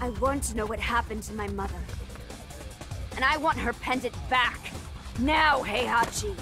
I want to know what happened to my mother. And I want her pendant back. Now, Heihachi!